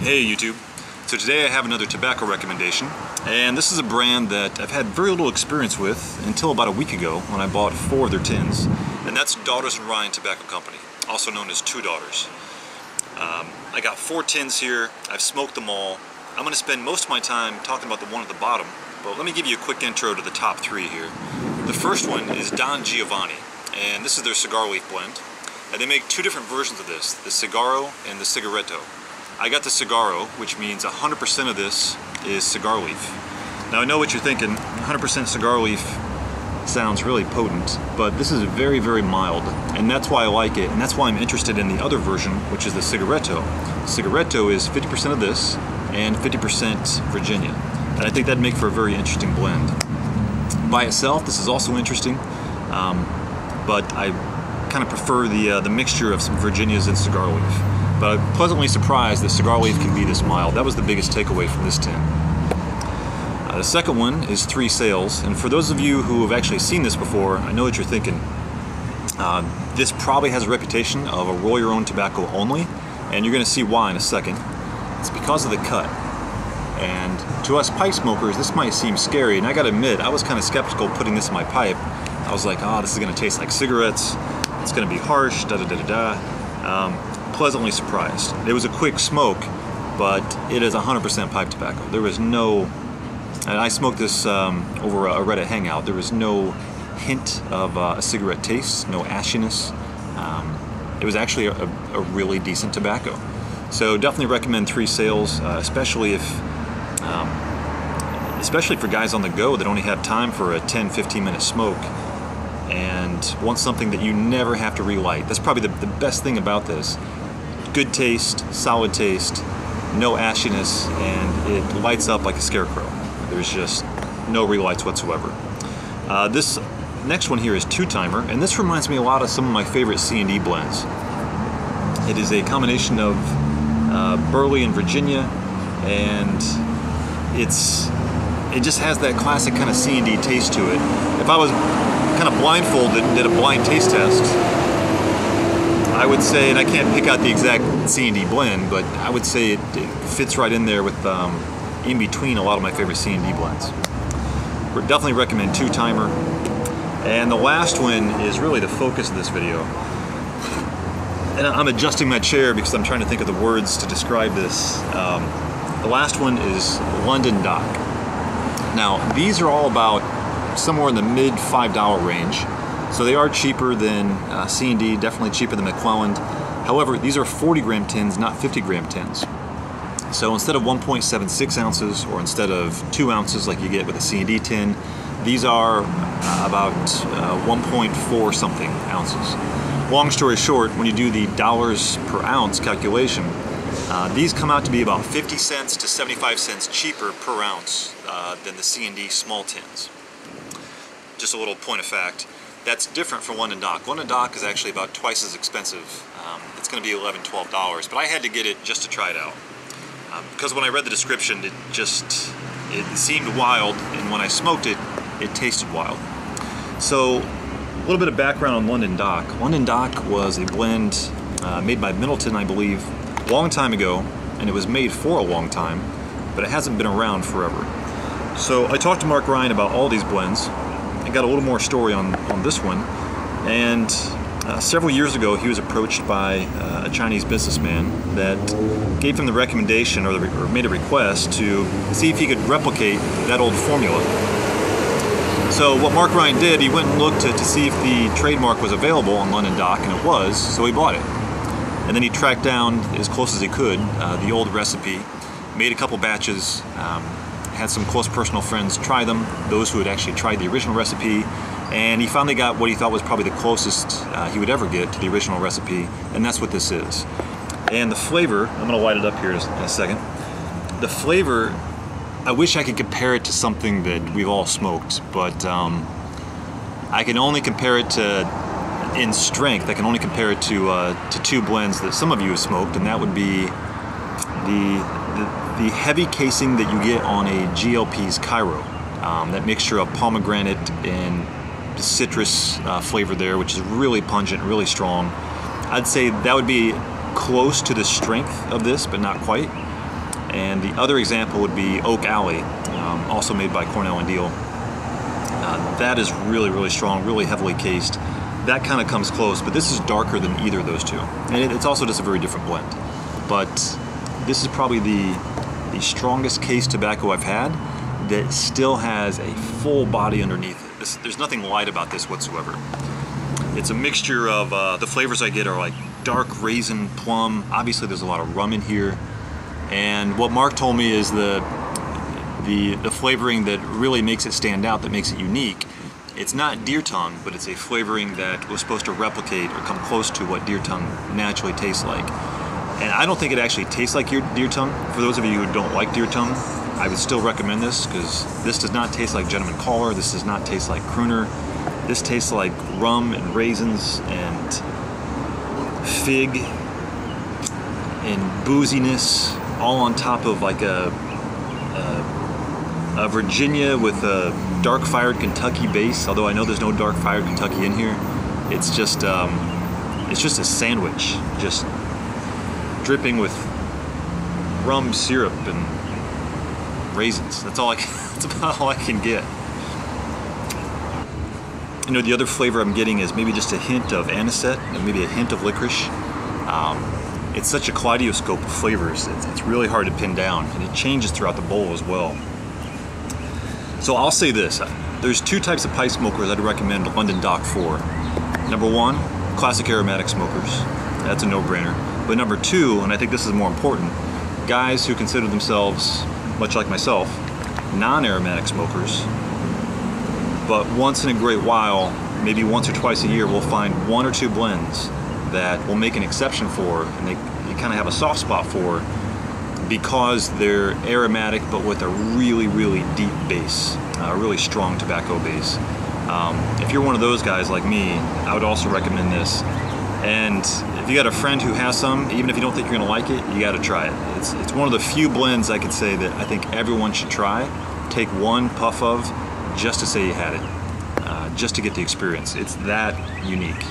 Hey YouTube. So today I have another tobacco recommendation and this is a brand that I've had very little experience with until about a week ago when I bought four of their tins and that's Daughters and Ryan Tobacco Company, also known as Two Daughters. Um, I got four tins here, I've smoked them all. I'm going to spend most of my time talking about the one at the bottom but let me give you a quick intro to the top three here. The first one is Don Giovanni and this is their cigar leaf blend. And they make two different versions of this, the Cigarro and the Cigaretto. I got the Cigarro, which means 100% of this is cigar leaf. Now I know what you're thinking, 100% cigar leaf sounds really potent, but this is very, very mild, and that's why I like it, and that's why I'm interested in the other version, which is the Cigaretto. Cigaretto is 50% of this and 50% Virginia, and I think that'd make for a very interesting blend. By itself, this is also interesting, um, but I kind of prefer the, uh, the mixture of some Virginias and cigar leaf but I'm pleasantly surprised that cigar leaf can be this mild. That was the biggest takeaway from this tin. Uh, the second one is Three Sails, and for those of you who have actually seen this before, I know what you're thinking. Uh, this probably has a reputation of a roll your own tobacco only, and you're going to see why in a second. It's because of the cut. And to us pipe smokers, this might seem scary, and I gotta admit, I was kind of skeptical putting this in my pipe. I was like, oh, this is gonna taste like cigarettes, it's gonna be harsh, da da da da da. Um, pleasantly surprised. It was a quick smoke, but it is 100% pipe tobacco. There was no, and I smoked this um, over a Reddit hangout, there was no hint of uh, a cigarette taste, no ashiness. Um, it was actually a, a, really decent tobacco. So definitely recommend Three Sails, uh, especially if, um, especially for guys on the go that only have time for a 10-15 minute smoke and want something that you never have to relight. That's probably the, the best thing about this good taste, solid taste, no ashiness, and it lights up like a scarecrow. There's just no relights whatsoever. Uh, this next one here is two timer, and this reminds me a lot of some of my favorite C&D blends. It is a combination of uh, Burley and Virginia, and it's it just has that classic kind of C&D taste to it. If I was kind of blindfolded and did a blind taste test, I would say, and I can't pick out the exact C&D blend, but I would say it, it fits right in there with um, in between a lot of my favorite C&D blends. Would definitely recommend two timer. And the last one is really the focus of this video. And I'm adjusting my chair because I'm trying to think of the words to describe this. Um, the last one is London Dock. Now, these are all about somewhere in the mid $5 range. So they are cheaper than uh, C&D, definitely cheaper than McClelland. However, these are 40 gram tins, not 50 gram tins. So instead of 1.76 ounces or instead of 2 ounces like you get with a C&D tin, these are uh, about uh, 1.4 something ounces. Long story short, when you do the dollars per ounce calculation, uh, these come out to be about 50 cents to 75 cents cheaper per ounce uh, than the C&D small tins. Just a little point of fact. That's different from London Dock. London Dock is actually about twice as expensive. Um, it's going to be $11, $12, but I had to get it just to try it out. Um, because when I read the description, it just, it seemed wild, and when I smoked it, it tasted wild. So, a little bit of background on London Dock. London Dock was a blend uh, made by Middleton, I believe, a long time ago, and it was made for a long time, but it hasn't been around forever. So I talked to Mark Ryan about all these blends, I got a little more story on, on this one. And uh, several years ago, he was approached by uh, a Chinese businessman that gave him the recommendation or, the, or, made a request to see if he could replicate that old formula. So what Mark Ryan did, he went and looked to, to see if the trademark was available on London Dock, and it was, so he bought it. And then he tracked down as close as he could uh, the old recipe, made a couple batches, um, had some close personal friends try them, those who had actually tried the original recipe, and he finally got what he thought was probably the closest uh, he would ever get to the original recipe, and that's what this is. And the flavor, I'm gonna light it up here in a second. The flavor, I wish I could compare it to something that we've all smoked, but um, I can only compare it to, in strength, I can only compare it to, uh, to two blends that some of you have smoked, and that would be the the, heavy casing that you get on a GLP's Cairo. Um, that mixture of pomegranate and citrus uh, flavor there, which is really pungent, really strong. I'd say that would be close to the strength of this, but not quite. And the other example would be Oak Alley, um, also made by Cornell and Diehl. Uh, that is really, really strong, really heavily cased. That kind of comes close, but this is darker than either of those two. And it, it's also just a very different blend. But this is probably the, the strongest case tobacco I've had that still has a full body underneath it. This, there's nothing light about this whatsoever. It's a mixture of uh, the flavors I get are like dark raisin, plum. Obviously, there's a lot of rum in here. And what Mark told me is the the the flavoring that really makes it stand out, that makes it unique. It's not deer tongue, but it's a flavoring that was supposed to replicate or come close to what deer tongue naturally tastes like. And I don't think it actually tastes like your deer tongue. For those of you who don't like deer tongue, I would still recommend this because this does not taste like Gentleman Caller. This does not taste like Crooner. This tastes like rum and raisins and fig and booziness all on top of like a, a, a Virginia with a dark fired Kentucky base. Although I know there's no dark fired Kentucky in here, it's just um, it's just a sandwich, just dripping with rum syrup and raisins. That's all I can, that's about all I can get. You know, the other flavor I'm getting is maybe just a hint of anisette and maybe a hint of licorice. Um, it's such a kaleidoscope of flavors. It's, it's really hard to pin down, and it changes throughout the bowl as well. So I'll say this: there's two types of pipe smokers I'd recommend London Dock for. Number one, classic aromatic smokers. That's a no-brainer. But number two, and I think this is more important, guys who consider themselves, much like myself, non-aromatic smokers but once in a great while, maybe once or twice a year, we'll find one or two blends that we'll make an exception for and they you kind of have a soft spot for because they're aromatic but with a really, really deep base, a really strong tobacco base. Um, if you're one of those guys like me, I would also recommend this. And if you got a friend who has some, even if you don't think you're gonna like it, you gotta try it. It's, it's one of the few blends I could say that I think everyone should try. Take one puff of just to say you had it, uh, just to get the experience. It's that unique.